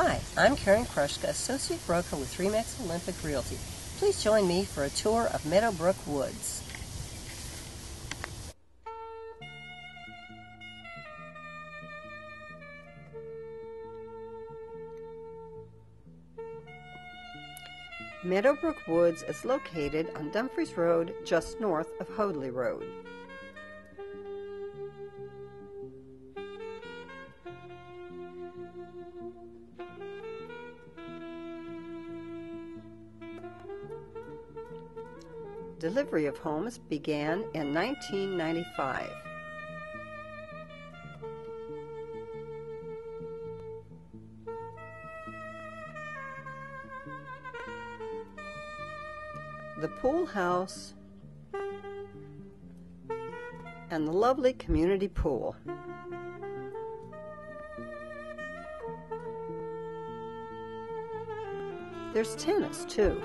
Hi, I'm Karen Kruschka, Associate Broker with Remax Olympic Realty. Please join me for a tour of Meadowbrook Woods. Meadowbrook Woods is located on Dumfries Road just north of Hoadley Road. Delivery of homes began in 1995. The pool house and the lovely community pool. There's tennis too.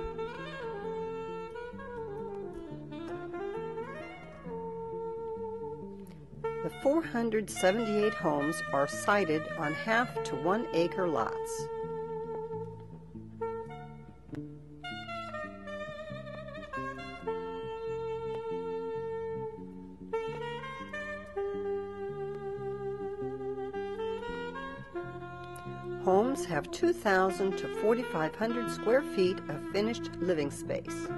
The 478 homes are sited on half to one acre lots. Homes have 2,000 to 4,500 square feet of finished living space.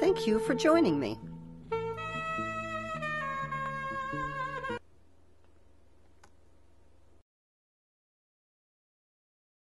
Thank you for joining me.